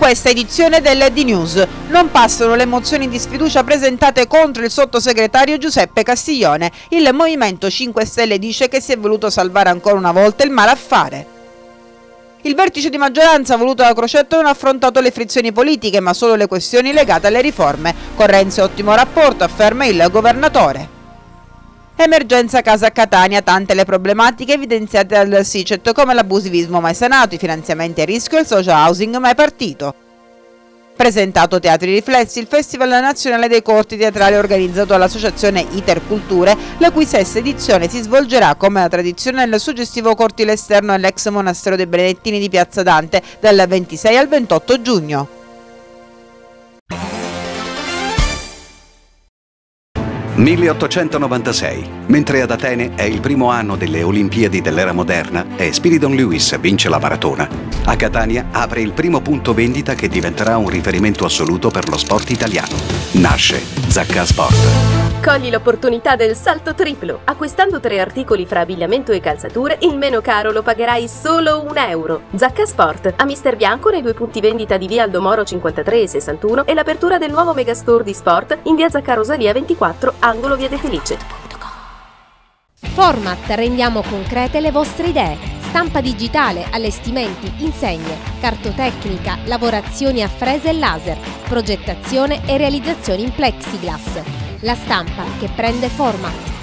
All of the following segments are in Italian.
Questa edizione del D-News non passano le mozioni di sfiducia presentate contro il sottosegretario Giuseppe Castiglione. Il Movimento 5 Stelle dice che si è voluto salvare ancora una volta il malaffare. Il vertice di maggioranza voluto da Crocetto non ha affrontato le frizioni politiche ma solo le questioni legate alle riforme. Con Renzi ottimo rapporto, afferma il governatore. Emergenza casa Catania, tante le problematiche evidenziate dal SICET come l'abusivismo mai sanato, i finanziamenti a rischio e il social housing mai partito. Presentato Teatri Riflessi, il Festival Nazionale dei Corti Teatrali organizzato dall'Associazione Iterculture, la cui sesta edizione si svolgerà come la tradizione nel suggestivo cortile esterno all'ex monastero dei Benedettini di Piazza Dante dal 26 al 28 giugno. 1896. Mentre ad Atene è il primo anno delle Olimpiadi dell'era moderna e Spiridon Lewis vince la maratona, a Catania apre il primo punto vendita che diventerà un riferimento assoluto per lo sport italiano. Nasce Zacca Sport. Cogli l'opportunità del salto triplo. Acquistando tre articoli fra abbigliamento e calzature, il meno caro lo pagherai solo un euro. Zacca Sport, a Mister Bianco nei due punti vendita di via Aldomoro 53 e 61 e l'apertura del nuovo megastore di sport in via Zacca Rosalia 24, angolo via De Felice. Format, rendiamo concrete le vostre idee. Stampa digitale, allestimenti, insegne, cartotecnica, lavorazioni a frese e laser, progettazione e realizzazione in plexiglass la stampa che prende forma.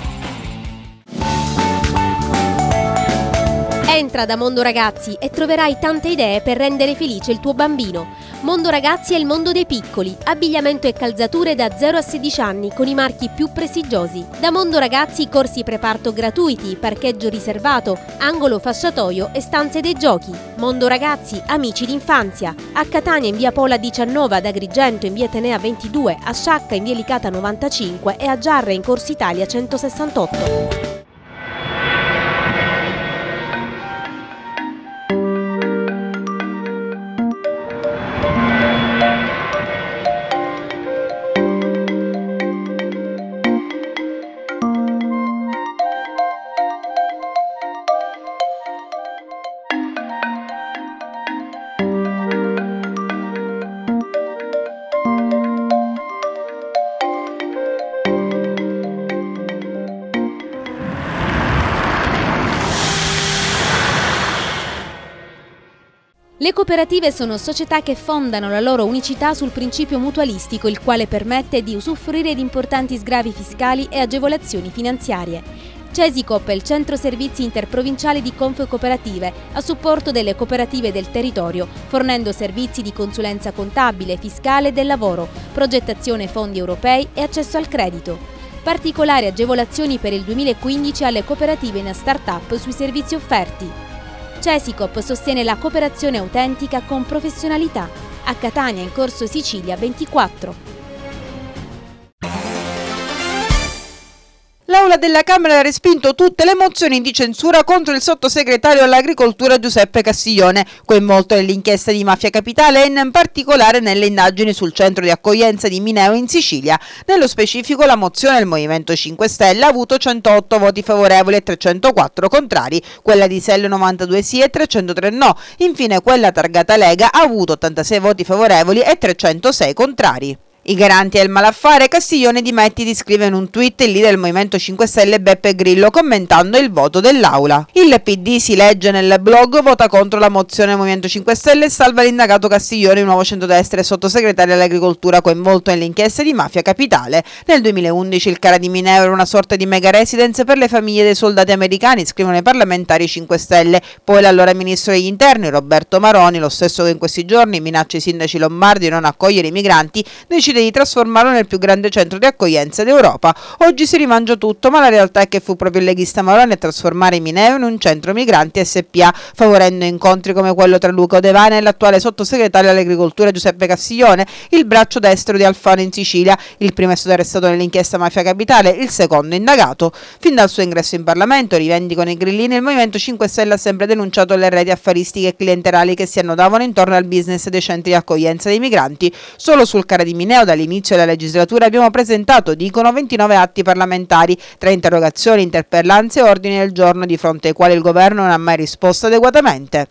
Entra da Mondo Ragazzi e troverai tante idee per rendere felice il tuo bambino. Mondo Ragazzi è il mondo dei piccoli, abbigliamento e calzature da 0 a 16 anni con i marchi più prestigiosi. Da Mondo Ragazzi corsi preparto gratuiti, parcheggio riservato, angolo fasciatoio e stanze dei giochi. Mondo Ragazzi, amici d'infanzia. A Catania in via Pola 19, ad Agrigento in via Tenea 22, a Sciacca in via Licata 95 e a Giarre in Corso Italia 168. Le cooperative sono società che fondano la loro unicità sul principio mutualistico, il quale permette di usufruire di importanti sgravi fiscali e agevolazioni finanziarie. Cesicop è il centro servizi interprovinciale di Conf Cooperative, a supporto delle cooperative del territorio, fornendo servizi di consulenza contabile, fiscale e del lavoro, progettazione fondi europei e accesso al credito. Particolari agevolazioni per il 2015 alle cooperative in start-up sui servizi offerti. Cesicop sostiene la cooperazione autentica con professionalità. A Catania in corso Sicilia 24. L'Aula della Camera ha respinto tutte le mozioni di censura contro il sottosegretario all'agricoltura Giuseppe Castiglione, coinvolto nell'inchiesta di Mafia Capitale e in particolare nelle indagini sul centro di accoglienza di Mineo in Sicilia. Nello specifico la mozione del Movimento 5 Stelle ha avuto 108 voti favorevoli e 304 contrari, quella di Selle 92 sì e 303 no. Infine quella targata Lega ha avuto 86 voti favorevoli e 306 contrari. I garanti del malaffare, Castiglione Dimetti scrive in un tweet il leader del Movimento 5 Stelle Beppe Grillo commentando il voto dell'Aula. Il PD si legge nel blog vota contro la mozione Movimento 5 Stelle e salva l'indagato Castiglione, nuovo centrodestra e sottosegretario all'agricoltura coinvolto nelle inchieste di mafia capitale. Nel 2011 il Cara di Mineo era una sorta di mega residence per le famiglie dei soldati americani, scrivono i parlamentari 5 Stelle. Poi l'allora ministro degli interni Roberto Maroni, lo stesso che in questi giorni minaccia i sindaci lombardi di non accogliere i migranti, decide decide di trasformarlo nel più grande centro di accoglienza d'Europa. Oggi si rimangia tutto, ma la realtà è che fu proprio il leghista Maroni a trasformare Mineo in un centro migranti SPA, favorendo incontri come quello tra Luca Odevane e l'attuale sottosegretario all'agricoltura Giuseppe Castiglione, il braccio destro di Alfano in Sicilia. Il primo è stato arrestato nell'inchiesta Mafia Capitale, il secondo indagato. Fin dal suo ingresso in Parlamento, rivendicano i grillini, il Movimento 5 Stelle ha sempre denunciato le reti affaristiche e clienterali che si annodavano intorno al business dei centri di accoglienza dei migranti. Solo sul Cara di Mineo dall'inizio della legislatura abbiamo presentato, dicono, 29 atti parlamentari, tra interrogazioni, interpellanze e ordini del giorno di fronte ai quali il governo non ha mai risposto adeguatamente.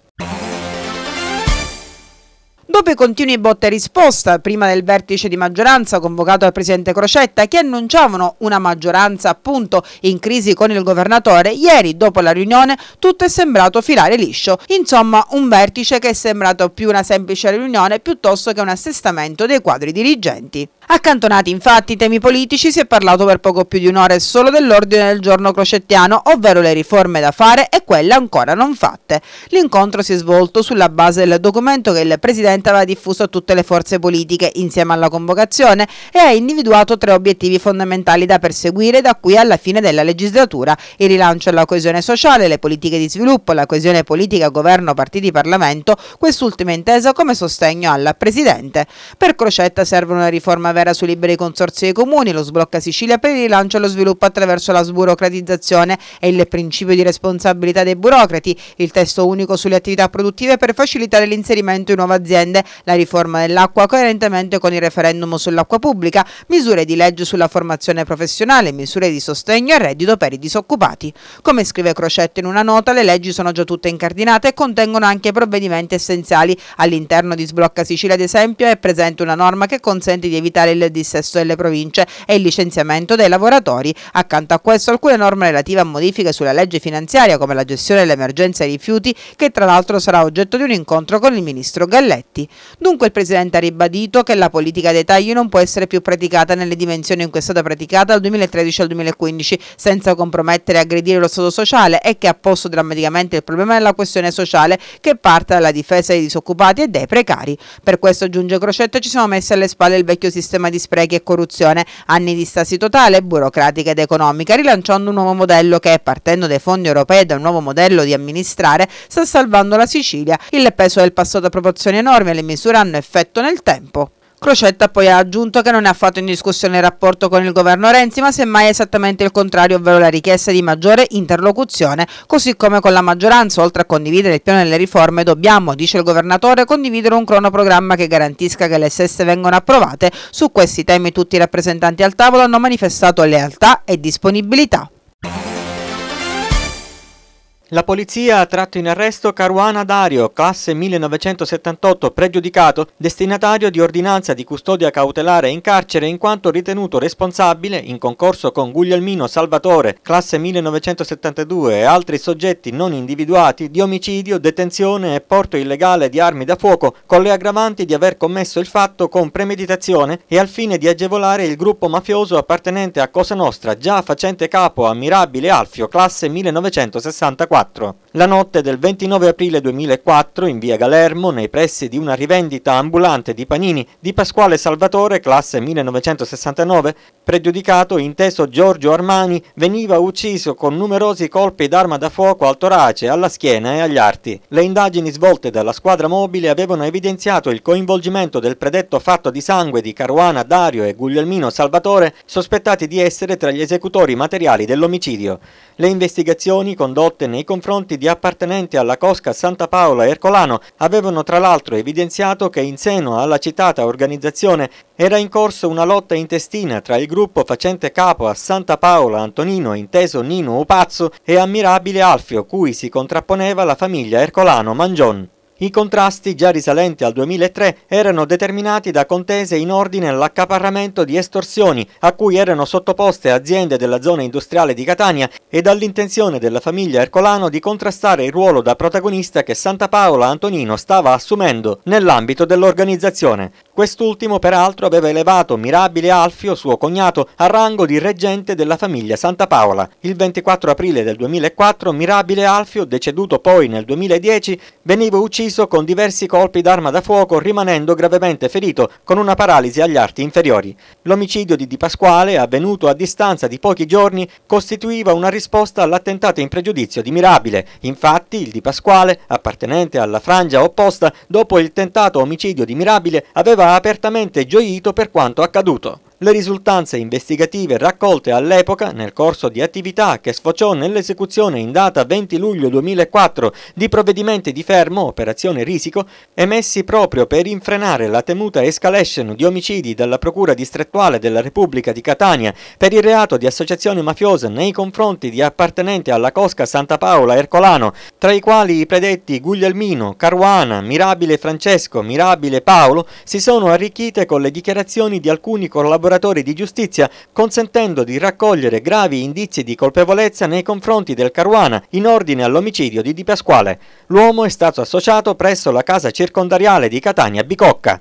Dopo i continui botte e risposta, prima del vertice di maggioranza convocato dal Presidente Crocetta, che annunciavano una maggioranza appunto in crisi con il governatore, ieri dopo la riunione tutto è sembrato filare liscio. Insomma, un vertice che è sembrato più una semplice riunione piuttosto che un assestamento dei quadri dirigenti. Accantonati infatti i temi politici si è parlato per poco più di un'ora e solo dell'ordine del giorno crocettiano, ovvero le riforme da fare e quelle ancora non fatte. L'incontro si è svolto sulla base del documento che il Presidente aveva diffuso a tutte le forze politiche insieme alla convocazione e ha individuato tre obiettivi fondamentali da perseguire da qui alla fine della legislatura, il rilancio della coesione sociale, le politiche di sviluppo, la coesione politica governo, partiti, Parlamento, quest'ultima intesa come sostegno al Presidente. Per Crocetta serve una riforma vera sui liberi consorzi dei comuni, lo sblocca Sicilia per il rilancio e lo sviluppo attraverso la sburocratizzazione e il principio di responsabilità dei burocrati, il testo unico sulle attività produttive per facilitare l'inserimento in nuove aziende, la riforma dell'acqua coerentemente con il referendum sull'acqua pubblica, misure di legge sulla formazione professionale, misure di sostegno e reddito per i disoccupati. Come scrive Crocetto in una nota, le leggi sono già tutte incardinate e contengono anche provvedimenti essenziali. All'interno di Sblocca Sicilia, ad esempio, è presente una norma che consente di evitare il dissesto delle province e il licenziamento dei lavoratori. Accanto a questo alcune norme relative a modifiche sulla legge finanziaria come la gestione dell'emergenza rifiuti che tra l'altro sarà oggetto di un incontro con il ministro Galletti. Dunque il Presidente ha ribadito che la politica dei tagli non può essere più praticata nelle dimensioni in cui è stata praticata dal 2013 al 2015 senza compromettere e aggredire lo Stato sociale e che ha posto drammaticamente il problema della questione sociale che parte dalla difesa dei disoccupati e dei precari. Per questo, aggiunge Crocetta, ci siamo messi alle spalle il vecchio sistema di sprechi e corruzione, anni di stasi totale, burocratica ed economica, rilanciando un nuovo modello che, partendo dai fondi europei e da un nuovo modello di amministrare, sta salvando la Sicilia. Il peso del passato a proporzioni enormi e le misure hanno effetto nel tempo. Crocetta poi ha aggiunto che non è affatto in discussione il rapporto con il governo Renzi, ma semmai esattamente il contrario, ovvero la richiesta di maggiore interlocuzione, così come con la maggioranza, oltre a condividere il piano delle riforme, dobbiamo, dice il governatore, condividere un cronoprogramma che garantisca che le stesse vengano approvate. Su questi temi tutti i rappresentanti al tavolo hanno manifestato lealtà e disponibilità. La polizia ha tratto in arresto Caruana Dario, classe 1978, pregiudicato, destinatario di ordinanza di custodia cautelare in carcere in quanto ritenuto responsabile, in concorso con Guglielmino Salvatore, classe 1972 e altri soggetti non individuati, di omicidio, detenzione e porto illegale di armi da fuoco, con le aggravanti di aver commesso il fatto con premeditazione e al fine di agevolare il gruppo mafioso appartenente a Cosa Nostra, già facente capo a Mirabile Alfio, classe 1964. 2004. La notte del 29 aprile 2004, in via Galermo, nei pressi di una rivendita ambulante di panini di Pasquale Salvatore, classe 1969, pregiudicato inteso Giorgio Armani, veniva ucciso con numerosi colpi d'arma da fuoco al torace, alla schiena e agli arti. Le indagini svolte dalla squadra mobile avevano evidenziato il coinvolgimento del predetto fatto di sangue di Caruana Dario e Guglielmino Salvatore, sospettati di essere tra gli esecutori materiali dell'omicidio. Le investigazioni condotte nei confronti di appartenenti alla Cosca Santa Paola Ercolano avevano tra l'altro evidenziato che in seno alla citata organizzazione era in corso una lotta intestina tra il gruppo facente capo a Santa Paola Antonino inteso Nino Upazzo e ammirabile Alfio cui si contrapponeva la famiglia Ercolano Mangion. I contrasti, già risalenti al 2003, erano determinati da contese in ordine all'accaparramento di estorsioni a cui erano sottoposte aziende della zona industriale di Catania e dall'intenzione della famiglia Ercolano di contrastare il ruolo da protagonista che Santa Paola Antonino stava assumendo nell'ambito dell'organizzazione. Quest'ultimo peraltro aveva elevato Mirabile Alfio, suo cognato, a rango di reggente della famiglia Santa Paola. Il 24 aprile del 2004 Mirabile Alfio, deceduto poi nel 2010, veniva ucciso con diversi colpi d'arma da fuoco rimanendo gravemente ferito con una paralisi agli arti inferiori. L'omicidio di Di Pasquale, avvenuto a distanza di pochi giorni, costituiva una risposta all'attentato in pregiudizio di Mirabile. Infatti il Di Pasquale, appartenente alla frangia opposta, dopo il tentato omicidio di Mirabile, aveva apertamente gioito per quanto accaduto. Le risultanze investigative raccolte all'epoca nel corso di attività che sfociò nell'esecuzione in data 20 luglio 2004 di provvedimenti di fermo, operazione Risico, emessi proprio per infrenare la temuta escalation di omicidi dalla Procura distrettuale della Repubblica di Catania per il reato di associazione mafiosa nei confronti di appartenenti alla Cosca Santa Paola Ercolano, tra i quali i predetti Guglielmino, Caruana, Mirabile Francesco, Mirabile Paolo, si sono arricchite con le dichiarazioni di alcuni collaboratori collaboratori di giustizia, consentendo di raccogliere gravi indizi di colpevolezza nei confronti del Caruana in ordine all'omicidio di Di Pasquale. L'uomo è stato associato presso la casa circondariale di Catania Bicocca.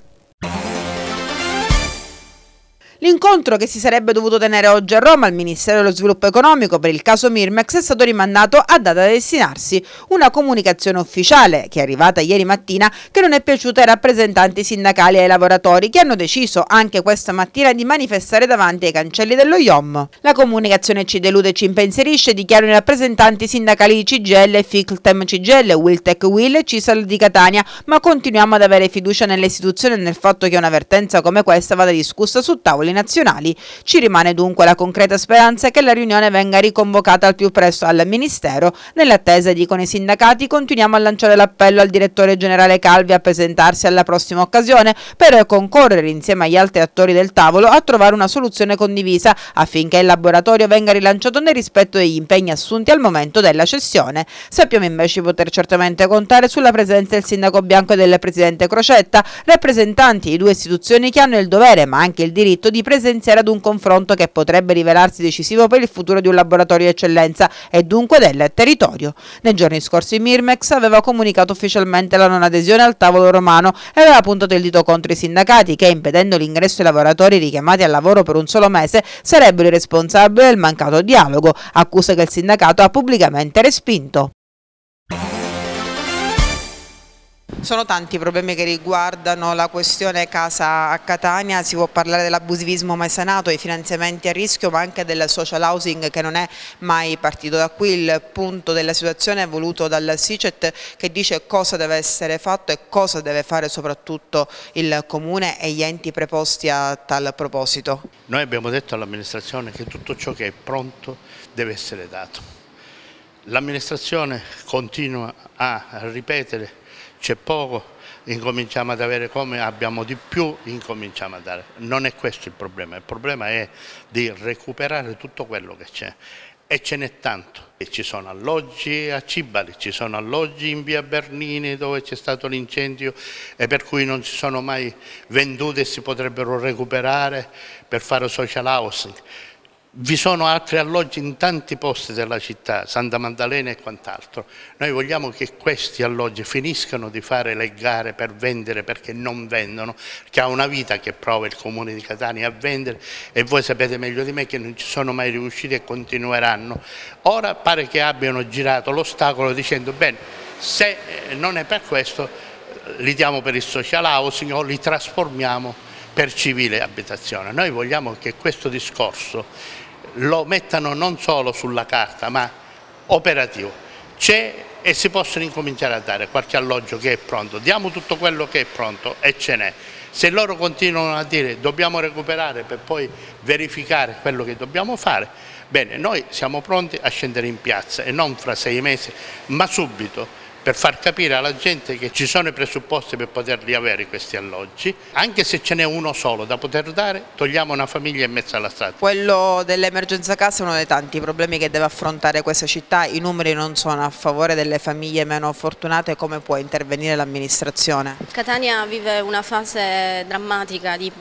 L'incontro che si sarebbe dovuto tenere oggi a Roma al Ministero dello Sviluppo Economico per il caso Mirmex è stato rimandato a data da destinarsi. Una comunicazione ufficiale che è arrivata ieri mattina che non è piaciuta ai rappresentanti sindacali e ai lavoratori che hanno deciso anche questa mattina di manifestare davanti ai cancelli dello IOM. La comunicazione ci delude e ci impensierisce, dichiarano i rappresentanti sindacali di CGL, FICLTEM CGL, Wiltec Will e CISAL di Catania, ma continuiamo ad avere fiducia nelle istituzioni e nel fatto che un'avvertenza come questa vada discussa su tavoli nazionali. Ci rimane dunque la concreta speranza che la riunione venga riconvocata al più presto al Ministero. Nell'attesa, dicono i sindacati, continuiamo a lanciare l'appello al direttore generale Calvi a presentarsi alla prossima occasione per concorrere insieme agli altri attori del tavolo a trovare una soluzione condivisa affinché il laboratorio venga rilanciato nel rispetto degli impegni assunti al momento della cessione. Sappiamo invece di poter certamente contare sulla presenza del sindaco Bianco e del presidente Crocetta, rappresentanti di due istituzioni che hanno il dovere ma anche il diritto di presenziare ad un confronto che potrebbe rivelarsi decisivo per il futuro di un laboratorio di eccellenza e dunque del territorio. Nei giorni scorsi Mirmex aveva comunicato ufficialmente la non adesione al tavolo romano e aveva puntato il dito contro i sindacati che, impedendo l'ingresso ai lavoratori richiamati al lavoro per un solo mese, sarebbero i responsabili del mancato dialogo, accusa che il sindacato ha pubblicamente respinto. Sono tanti i problemi che riguardano la questione casa a Catania, si può parlare dell'abusivismo mesenato, dei finanziamenti a rischio ma anche del social housing che non è mai partito da qui, il punto della situazione voluto dal SICET che dice cosa deve essere fatto e cosa deve fare soprattutto il Comune e gli enti preposti a tal proposito. Noi abbiamo detto all'amministrazione che tutto ciò che è pronto deve essere dato. L'amministrazione continua a ripetere c'è poco, incominciamo ad avere come abbiamo di più, incominciamo a dare. Non è questo il problema, il problema è di recuperare tutto quello che c'è e ce n'è tanto. Ci sono alloggi a Cibali, ci sono alloggi in via Bernini dove c'è stato l'incendio e per cui non si sono mai venduti e si potrebbero recuperare per fare social housing. Vi sono altri alloggi in tanti posti della città, Santa Maddalena e quant'altro. Noi vogliamo che questi alloggi finiscano di fare le gare per vendere perché non vendono, che ha una vita che prova il Comune di Catania a vendere e voi sapete meglio di me che non ci sono mai riusciti e continueranno. Ora pare che abbiano girato l'ostacolo dicendo bene, se eh, non è per questo li diamo per il social housing o li trasformiamo per civile abitazione. Noi vogliamo che questo discorso lo mettano non solo sulla carta ma operativo. C'è e si possono incominciare a dare qualche alloggio che è pronto, diamo tutto quello che è pronto e ce n'è. Se loro continuano a dire dobbiamo recuperare per poi verificare quello che dobbiamo fare, bene, noi siamo pronti a scendere in piazza e non fra sei mesi, ma subito per far capire alla gente che ci sono i presupposti per poterli avere questi alloggi, anche se ce n'è uno solo da poter dare, togliamo una famiglia in mezzo alla strada. Quello dell'emergenza casa è uno dei tanti problemi che deve affrontare questa città, i numeri non sono a favore delle famiglie meno fortunate, come può intervenire l'amministrazione? Catania vive una fase drammatica di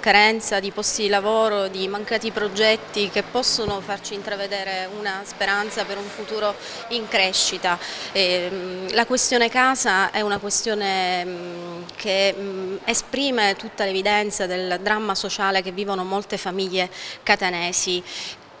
carenza di posti di lavoro, di mancati progetti che possono farci intravedere una speranza per un futuro in crescita. E, la questione casa è una questione che esprime tutta l'evidenza del dramma sociale che vivono molte famiglie catanesi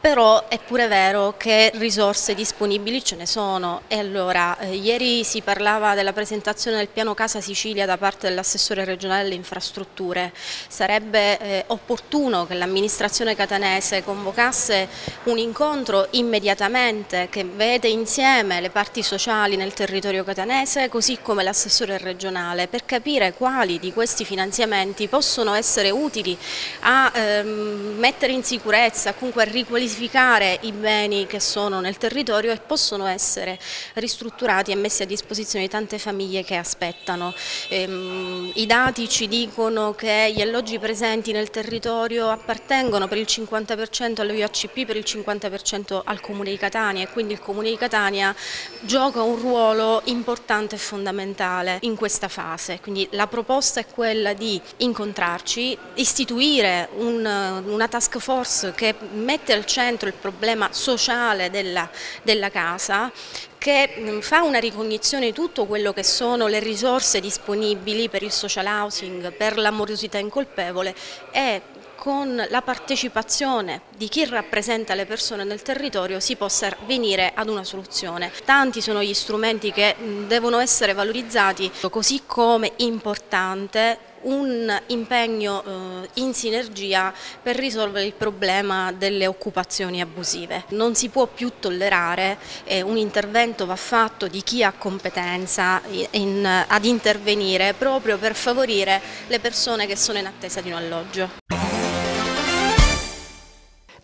però è pure vero che risorse disponibili ce ne sono. E allora eh, ieri si parlava della presentazione del piano Casa Sicilia da parte dell'assessore regionale delle infrastrutture, sarebbe eh, opportuno che l'amministrazione catanese convocasse un incontro immediatamente che vede insieme le parti sociali nel territorio catanese così come l'assessore regionale per capire quali di questi finanziamenti possono essere utili a ehm, mettere in sicurezza, comunque a riqualificare i beni che sono nel territorio e possono essere ristrutturati e messi a disposizione di tante famiglie che aspettano. Ehm, I dati ci dicono che gli alloggi presenti nel territorio appartengono per il 50% alle UACP, per il 50% al Comune di Catania e quindi il Comune di Catania gioca un ruolo importante e fondamentale in questa fase. Quindi la proposta è quella di incontrarci, istituire un, una task force che mette al centro il problema sociale della, della casa che fa una ricognizione di tutto quello che sono le risorse disponibili per il social housing, per la morosità incolpevole e con la partecipazione di chi rappresenta le persone nel territorio si possa venire ad una soluzione. Tanti sono gli strumenti che devono essere valorizzati, così come importante un impegno eh, in sinergia per risolvere il problema delle occupazioni abusive. Non si può più tollerare, eh, un intervento va fatto di chi ha competenza in, ad intervenire proprio per favorire le persone che sono in attesa di un alloggio.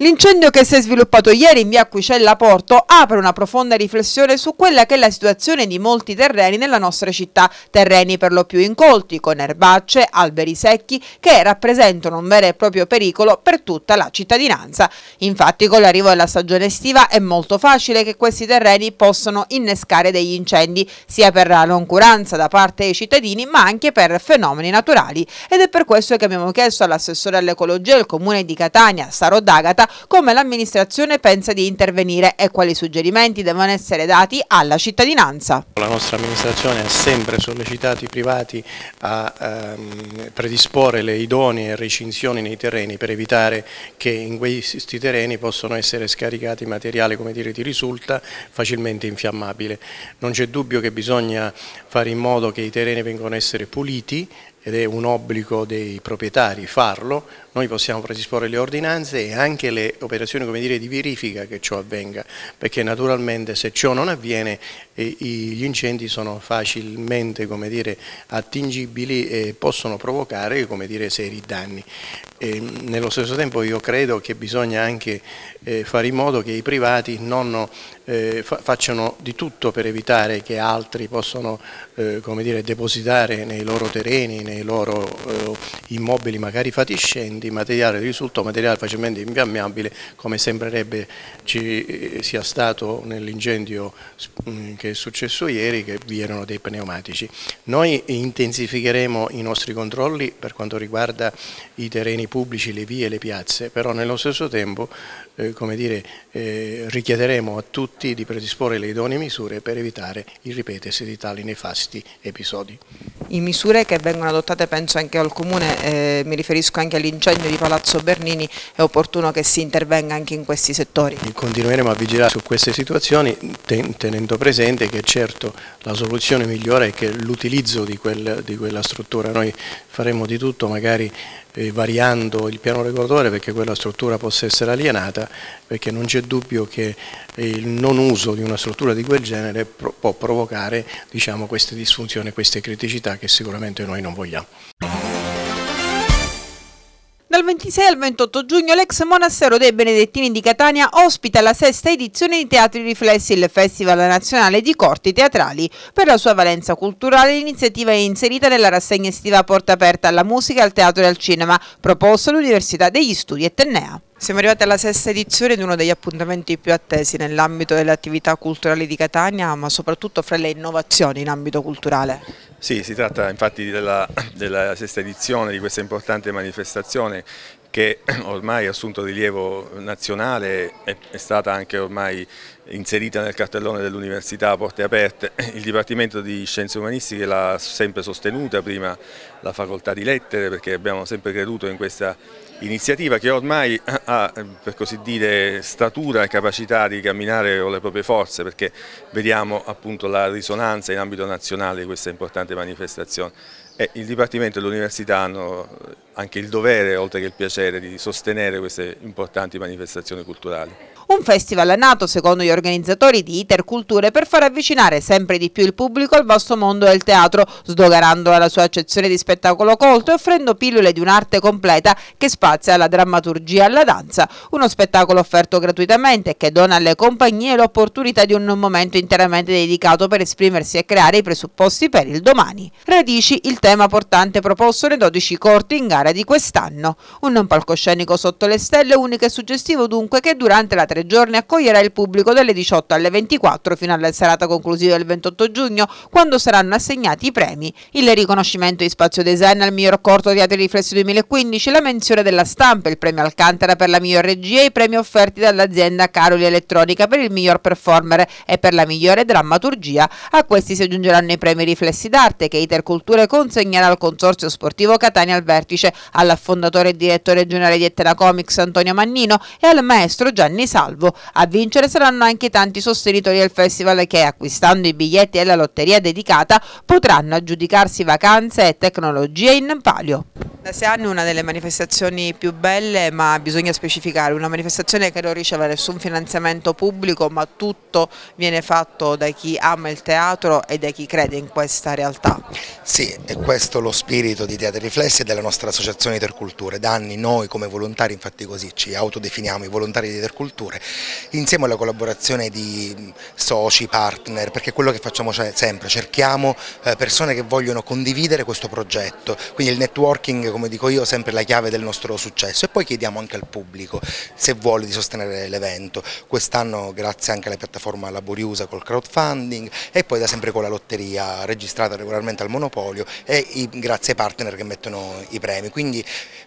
L'incendio che si è sviluppato ieri in via Quicella Porto apre una profonda riflessione su quella che è la situazione di molti terreni nella nostra città, terreni per lo più incolti, con erbacce, alberi secchi, che rappresentano un vero e proprio pericolo per tutta la cittadinanza. Infatti con l'arrivo della stagione estiva è molto facile che questi terreni possano innescare degli incendi, sia per la noncuranza da parte dei cittadini, ma anche per fenomeni naturali. Ed è per questo che abbiamo chiesto all'assessore all'ecologia del comune di Catania, Saro D'Agata, come l'amministrazione pensa di intervenire e quali suggerimenti devono essere dati alla cittadinanza. La nostra amministrazione ha sempre sollecitato i privati a ehm, predisporre le idonee recinzioni nei terreni per evitare che in questi terreni possano essere scaricati materiale come dire ti risulta facilmente infiammabile. Non c'è dubbio che bisogna fare in modo che i terreni vengano essere puliti ed è un obbligo dei proprietari farlo, noi possiamo predisporre le ordinanze e anche le operazioni dire, di verifica che ciò avvenga, perché naturalmente se ciò non avviene eh, gli incendi sono facilmente dire, attingibili e possono provocare dire, seri danni. E nello stesso tempo io credo che bisogna anche eh, fare in modo che i privati non eh, fa facciano di tutto per evitare che altri possano eh, dire, depositare nei loro terreni, nei loro eh, immobili magari fatiscenti, materiale risultato materiale facilmente infiammabile come sembrerebbe ci eh, sia stato nell'incendio mm, che è successo ieri che vi erano dei pneumatici. Noi intensificheremo i nostri controlli per quanto riguarda i terreni pubblici, le vie e le piazze, però nello stesso tempo eh, dire, eh, richiederemo a tutti di predisporre le idonee misure per evitare il ripetersi di tali nefasti episodi. In misure che vengono adottate penso anche al Comune, eh, mi riferisco anche all'incendio di Palazzo Bernini, è opportuno che si intervenga anche in questi settori. Continueremo a vigilare su queste situazioni tenendo presente che certo la soluzione migliore è che l'utilizzo di, quel, di quella struttura, noi faremo di tutto magari eh, variando il piano regolatore perché quella struttura possa essere alienata, perché non c'è dubbio che il non uso di una struttura di quel genere può provocare diciamo, queste disfunzioni, queste criticità che sicuramente noi non vogliamo. Dal 26 al 28 giugno l'ex monastero dei Benedettini di Catania ospita la sesta edizione di Teatri Riflessi, il Festival Nazionale di Corti Teatrali. Per la sua valenza culturale l'iniziativa è inserita nella rassegna estiva Porta Aperta alla musica, al teatro e al cinema, proposta all'Università degli Studi Etnea. Siamo arrivati alla sesta edizione di uno degli appuntamenti più attesi nell'ambito delle attività culturali di Catania, ma soprattutto fra le innovazioni in ambito culturale. Sì, si tratta infatti della, della sesta edizione di questa importante manifestazione che ormai ha assunto rilievo nazionale, è, stata anche ormai inserita nel cartellone dell'Università a Porte Aperte. Il Dipartimento di Scienze Umanistiche l'ha sempre sostenuta, prima la facoltà di lettere perché abbiamo sempre creduto in questa iniziativa che ormai ha per così dire statura e capacità di camminare con le proprie forze perché vediamo appunto la risonanza in ambito nazionale di questa importante manifestazione e il Dipartimento e l'Università hanno anche il dovere oltre che il piacere di sostenere queste importanti manifestazioni culturali. Un festival nato, secondo gli organizzatori di Iter Culture, per far avvicinare sempre di più il pubblico al vasto mondo del teatro, sdoganando la sua accezione di spettacolo colto e offrendo pillole di un'arte completa che spazia dalla drammaturgia alla danza. Uno spettacolo offerto gratuitamente e che dona alle compagnie l'opportunità di un momento interamente dedicato per esprimersi e creare i presupposti per il domani. Radici, il tema portante proposto nei 12 corti in gara di quest'anno. Un palcoscenico sotto le stelle unico e suggestivo dunque che durante la tre giorni accoglierà il pubblico dalle 18 alle 24 fino alla serata conclusiva del 28 giugno, quando saranno assegnati i premi. Il riconoscimento di spazio design al miglior corto teatro riflessi 2015, la menzione della stampa, il premio Alcantara per la miglior regia e i premi offerti dall'azienda Caroli Elettronica per il miglior performer e per la migliore drammaturgia. A questi si aggiungeranno i premi Riflessi d'arte che Iterculture consegnerà al Consorzio Sportivo Catania al Vertice, all'affondatore e direttore generale di Ettena Comics Antonio Mannino e al maestro Gianni Salvo. A vincere saranno anche tanti sostenitori del festival che acquistando i biglietti alla lotteria dedicata potranno aggiudicarsi vacanze e tecnologie in palio. Da sei anni una delle manifestazioni più belle, ma bisogna specificare, una manifestazione che non riceve nessun finanziamento pubblico, ma tutto viene fatto da chi ama il teatro e da chi crede in questa realtà. Sì, è questo lo spirito di Teatri Riflessi e della nostra associazione Interculture. Da anni noi come volontari, infatti così ci autodefiniamo i volontari di Interculture, insieme alla collaborazione di soci, partner, perché è quello che facciamo sempre, cerchiamo eh, persone che vogliono condividere questo progetto, quindi il networking come dico io, sempre la chiave del nostro successo e poi chiediamo anche al pubblico se vuole di sostenere l'evento. Quest'anno grazie anche alla piattaforma Laboriusa col crowdfunding e poi da sempre con la lotteria registrata regolarmente al Monopolio e grazie ai partner che mettono i premi. Quindi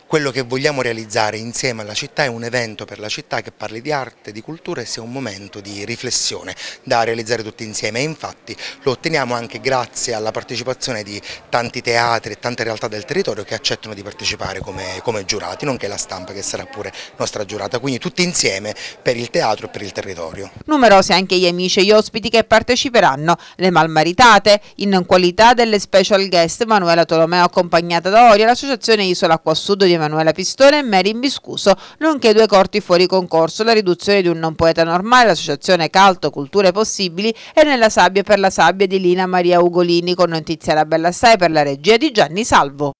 quello che vogliamo realizzare insieme alla città è un evento per la città che parli di arte, di cultura e sia un momento di riflessione da realizzare tutti insieme. E infatti lo otteniamo anche grazie alla partecipazione di tanti teatri e tante realtà del territorio che accettano di partecipare come, come giurati, nonché la stampa che sarà pure nostra giurata, quindi tutti insieme per il teatro e per il territorio. Numerosi anche gli amici e gli ospiti che parteciperanno, le malmaritate, in qualità delle special guest Manuela Tolomeo accompagnata da Oria, l'associazione Isola Acqua Sud di Emanuela Pistone e Mary Biscuso, nonché due corti fuori concorso, la riduzione di un non poeta normale, l'associazione Calto Culture Possibili e Nella Sabbia per la Sabbia di Lina Maria Ugolini con Tiziana Bellassai per la regia di Gianni Salvo.